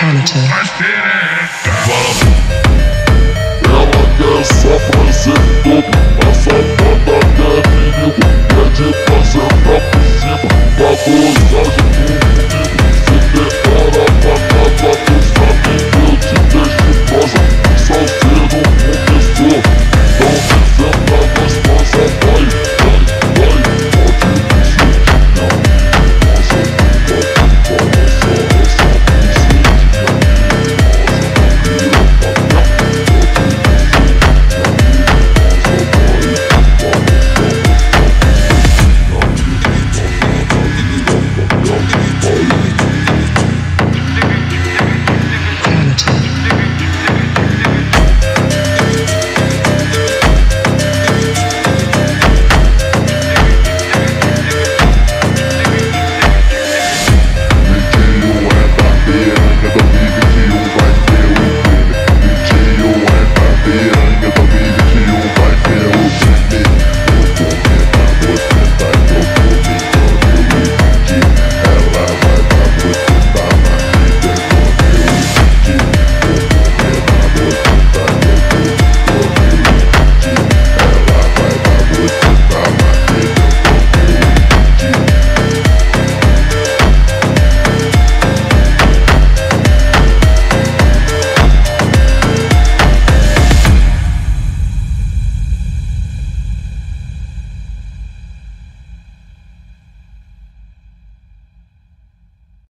Canada. Ela quer só prazer todo A safada quer perigo Quer te fazer pra por cima Pra gozar